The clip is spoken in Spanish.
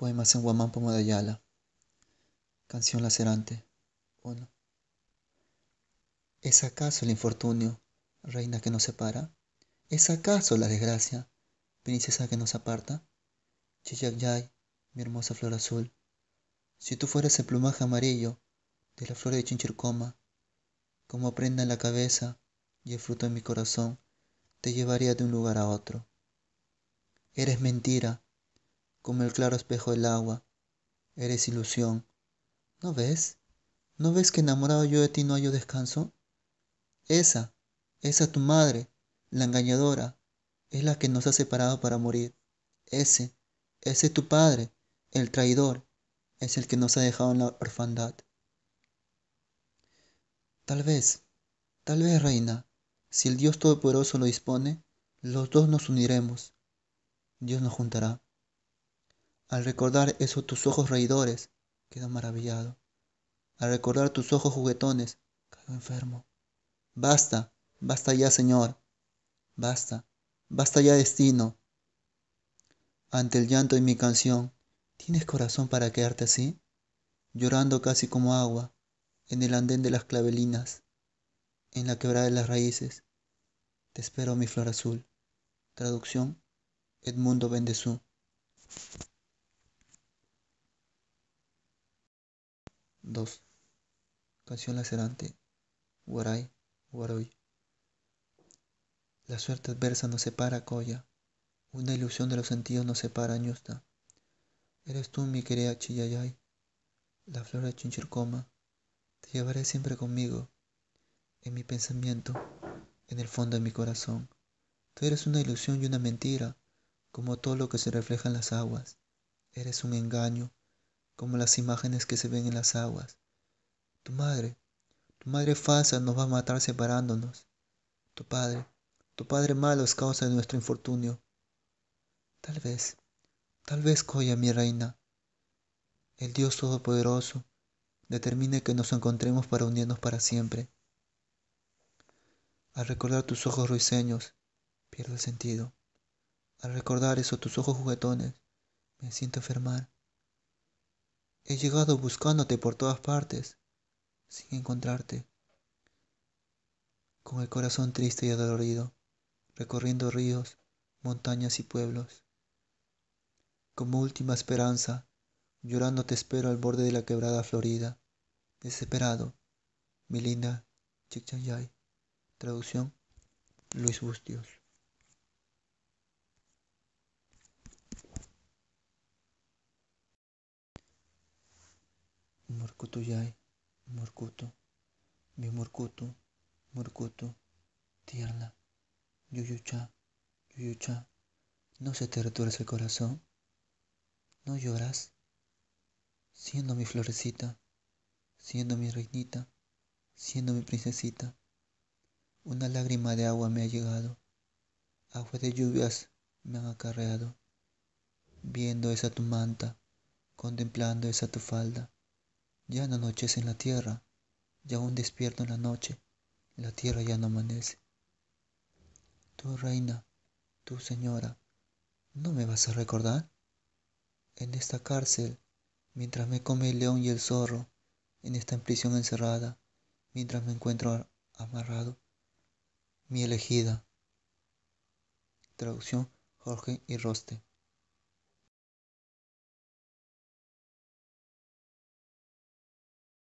Poemas en de Ayala. Canción lacerante. 1. ¿Es acaso el infortunio, reina que nos separa? ¿Es acaso la desgracia, princesa que nos aparta? Chillagyay, mi hermosa flor azul, si tú fueras el plumaje amarillo de la flor de chinchircoma, como prenda en la cabeza y el fruto en mi corazón, te llevaría de un lugar a otro. Eres mentira, como el claro espejo del agua, eres ilusión. ¿No ves? ¿No ves que enamorado yo de ti no hallo descanso? Esa, esa tu madre, la engañadora, es la que nos ha separado para morir. Ese, ese tu padre, el traidor, es el que nos ha dejado en la orfandad. Tal vez, tal vez, reina, si el Dios Todopoderoso lo dispone, los dos nos uniremos. Dios nos juntará. Al recordar esos tus ojos reidores, quedo maravillado. Al recordar tus ojos juguetones, caigo enfermo. Basta, basta ya, Señor. Basta, basta ya, destino. Ante el llanto de mi canción, ¿tienes corazón para quedarte así? Llorando casi como agua, en el andén de las clavelinas, en la quebrada de las raíces. Te espero, mi flor azul. Traducción, Edmundo Bendezú. 2. Canción lacerante. Guaray, Guaroy. La suerte adversa nos separa, Coya. Una ilusión de los sentidos nos separa, Ñusta. Eres tú, mi querida Chiyayay, la flor de Chinchircoma. Te llevaré siempre conmigo, en mi pensamiento, en el fondo de mi corazón. Tú eres una ilusión y una mentira, como todo lo que se refleja en las aguas. Eres un engaño, como las imágenes que se ven en las aguas. Tu madre, tu madre falsa nos va a matar separándonos. Tu padre, tu padre malo es causa de nuestro infortunio. Tal vez, tal vez, Coya, mi reina, el Dios Todopoderoso determine que nos encontremos para unirnos para siempre. Al recordar tus ojos ruiseños, pierdo sentido. Al recordar eso, tus ojos juguetones, me siento enfermar. He llegado buscándote por todas partes, sin encontrarte. Con el corazón triste y adolorido, recorriendo ríos, montañas y pueblos. Como última esperanza, llorando te espero al borde de la quebrada florida. Desesperado, mi linda Chichayay. Traducción, Luis Bustios. Murkutuyay, Murkutu, mi Murkutu, Murkutu, tierna, Yuyucha, Yuyucha, ¿no se te retuerce el corazón? ¿No lloras? Siendo mi florecita, siendo mi reinita, siendo mi princesita, una lágrima de agua me ha llegado, agua de lluvias me han acarreado, viendo esa tu manta, contemplando esa tu falda ya no anochece en la tierra, y aún despierto en la noche, la tierra ya no amanece. Tú, reina, tú, señora, ¿no me vas a recordar? En esta cárcel, mientras me come el león y el zorro, en esta prisión encerrada, mientras me encuentro amarrado, mi elegida. Traducción Jorge y Roste.